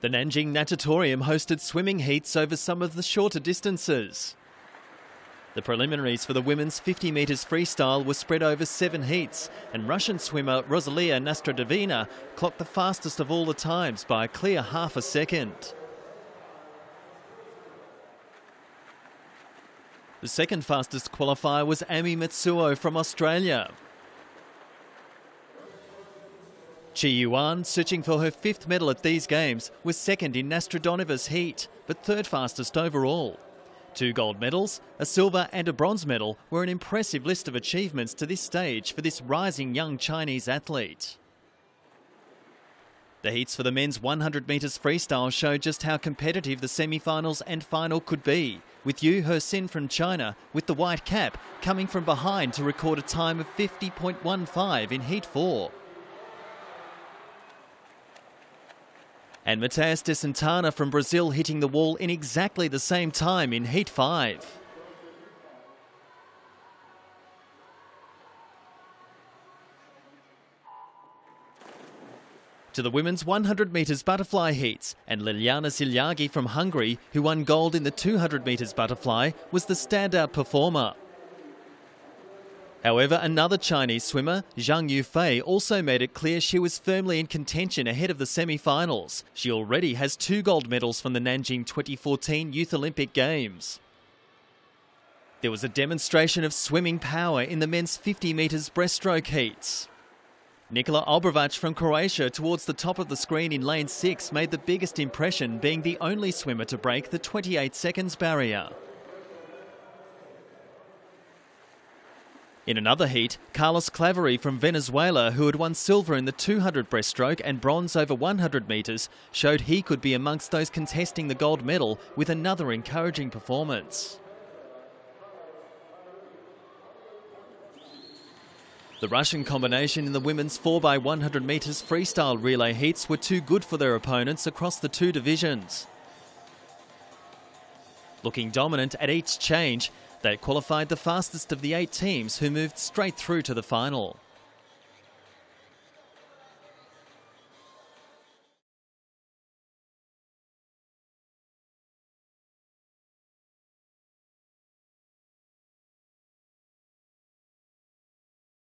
The Nanjing Natatorium hosted swimming heats over some of the shorter distances. The preliminaries for the women's 50 metres freestyle were spread over seven heats, and Russian swimmer Rosalia Nasretdinova clocked the fastest of all the times by a clear half a second. The second fastest qualifier was Ami Matsuo from Australia. Chi Yuan, searching for her fifth medal at these games, was second in Nasretdinova's heat, but third fastest overall. Two gold medals, a silver and a bronze medal were an impressive list of achievements to this stage for this rising young Chinese athlete. The heats for the men's 100 metres freestyle show just how competitive the semi-finals and final could be, with Yu Hexin from China with the white cap coming from behind to record a time of 50.15 in heat 4. And Matheus de Santana from Brazil hitting the wall in exactly the same time in Heat 5. To the women's 100 metres butterfly heats, and Liliána Szilágyi from Hungary, who won gold in the 200 metres butterfly, was the standout performer. However, another Chinese swimmer, Zhang Yufei, also made it clear she was firmly in contention ahead of the semi-finals. She already has two gold medals from the Nanjing 2014 Youth Olympic Games. There was a demonstration of swimming power in the men's 50 metres breaststroke heats. Nikola Obrovac from Croatia towards the top of the screen in lane 6 made the biggest impression being the only swimmer to break the 28 seconds barrier. In another heat, Carlos Claverie from Venezuela, who had won silver in the 200 breaststroke and bronze over 100 metres, showed he could be amongst those contesting the gold medal with another encouraging performance. The Russian combination in the women's 4x100 metres freestyle relay heats were too good for their opponents across the two divisions. Looking dominant at each change, they qualified the fastest of the eight teams who moved straight through to the final.